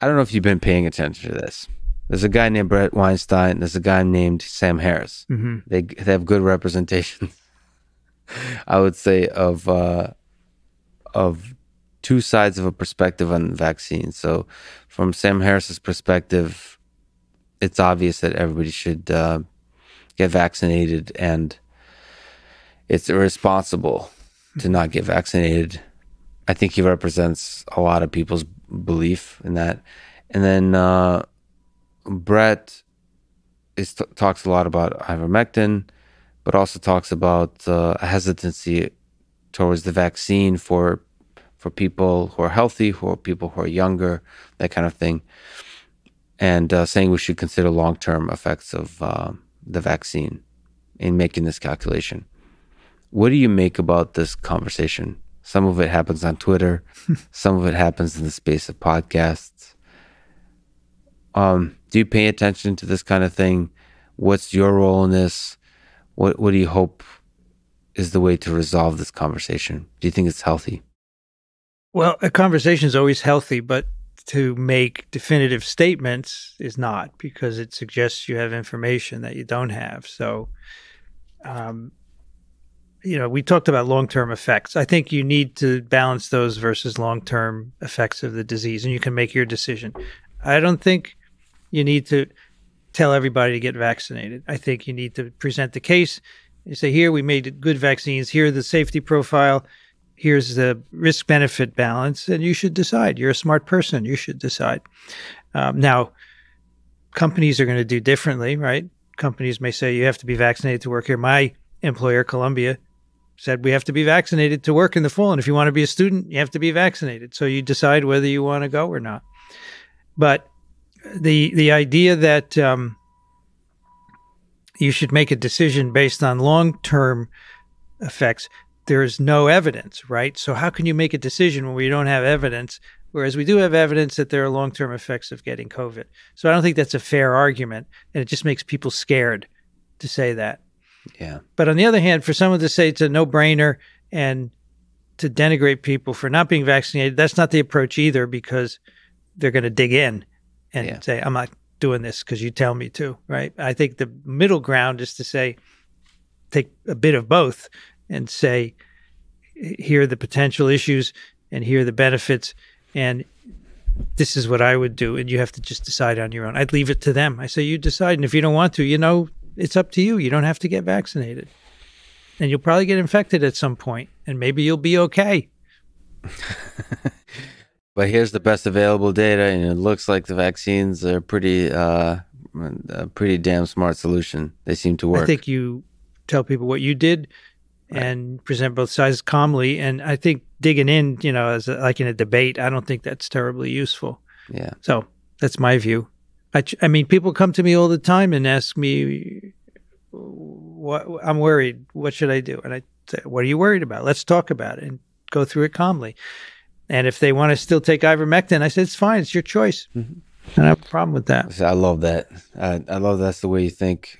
I don't know if you've been paying attention to this. There's a guy named Bret Weinstein. There's a guy named Sam Harris. Mm-hmm. They they have good representation. I would say of uh, of two sides of a perspective on vaccines. So, from Sam Harris's perspective, it's obvious that everybody should uh, get vaccinated, and it's irresponsible to not get vaccinated. I think he represents a lot of people's belief in that. And then uh, Bret is t- talks a lot about ivermectin, but also talks about uh, a hesitancy towards the vaccine for for people who are healthy, who are people who are younger, that kind of thing, and uh, saying we should consider long term effects of uh, the vaccine in making this calculation. What do you make about this conversation? Some of it happens on Twitter, some of it happens in the space of podcasts. Um, do you pay attention to this kind of thing? What's your role in this? What What do you hope is the way to resolve this conversation? Do you think it's healthy? Well, a conversation is always healthy, but to make definitive statements is not because it suggests you have information that you don't have. So, um, you know, we talked about long term effects. I think you need to balance those versus long term effects of the disease, and you can make your decision. I don't think you need to tell everybody to get vaccinated. I think you need to present the case. You say, here, we made good vaccines. Here, the safety profile. Here's the risk benefit balance. And you should decide. You're a smart person. You should decide. Um, now, companies are going to do differently, right? Companies may say you have to be vaccinated to work here. My employer, Columbia, said we have to be vaccinated to work in the fall. And if you want to be a student, you have to be vaccinated. So you decide whether you want to go or not. But the the idea that um, you should make a decision based on long term effects, there is no evidence, right? So how can you make a decision when we don't have evidence? Whereas we do have evidence that there are long term effects of getting COVID. So I don't think that's a fair argument, and it just makes people scared to say that. Yeah. But on the other hand, for someone to say it's a no brainer and to denigrate people for not being vaccinated, that's not the approach either because they're going to dig in and Yeah. say, I'm not doing this because you tell me to, right? I think the middle ground is to say, take a bit of both and say, here are the potential issues and here are the benefits. And this is what I would do. And you have to just decide on your own. I'd leave it to them. I say, you decide. And if you don't want to, you know, it's up to you. You don't have to get vaccinated. And you'll probably get infected at some point, and maybe you'll be okay. But here's the best available data, and it looks like the vaccines are pretty, uh, a pretty damn smart solution. They seem to work. I think you tell people what you did and present both sides calmly. And I think digging in, you know, as a, like in a debate, I don't think that's terribly useful. yeah. So that's my view. I, ch- I mean, people come to me all the time and ask me, "What I'm worried. What should I do?" And I say, "What are you worried about? Let's talk about it and go through it calmly." And if they want to still take ivermectin, I said, "It's fine. It's your choice." And I don't have a problem with that. I love that. I, I love that's the way you think.